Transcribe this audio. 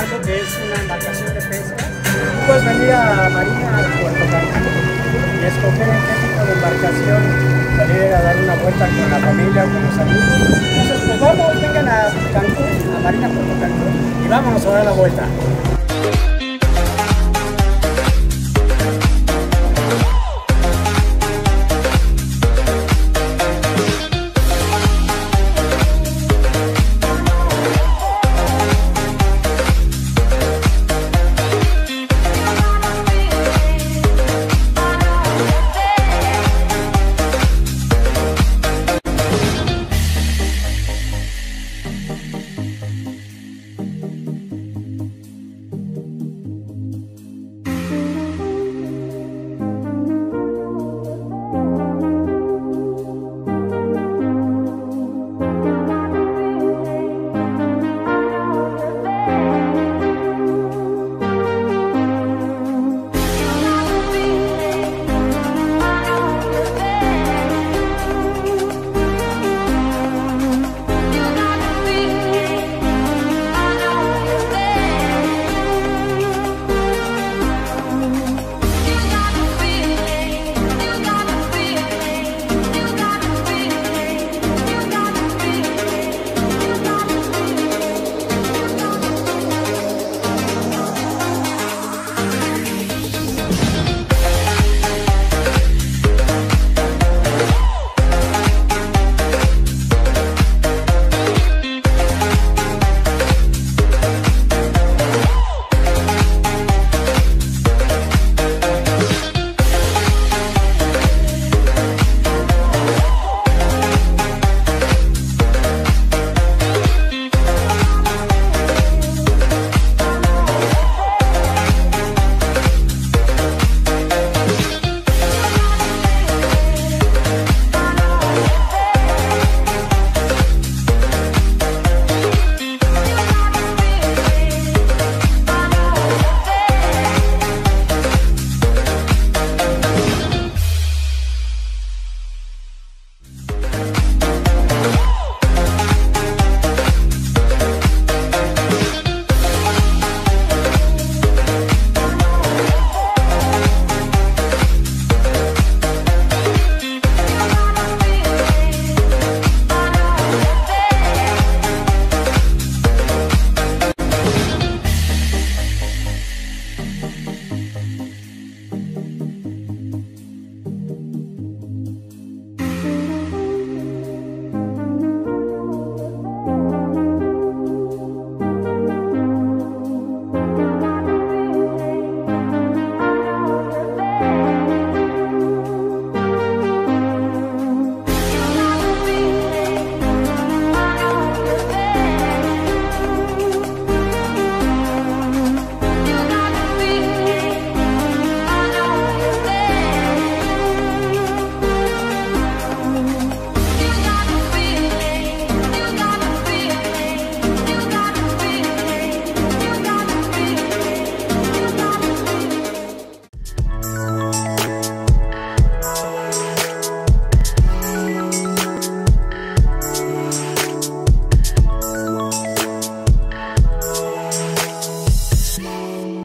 participando que es una embarcación de pesca. Tú puedes venir a Marina Puerto Cancún y escoger en qué tipo de embarcación salir a dar una vuelta con la familia o con los amigos. Entonces, pues vamos, vengan a Cancún, a Marina Puerto Cancún y vámonos a dar la vuelta.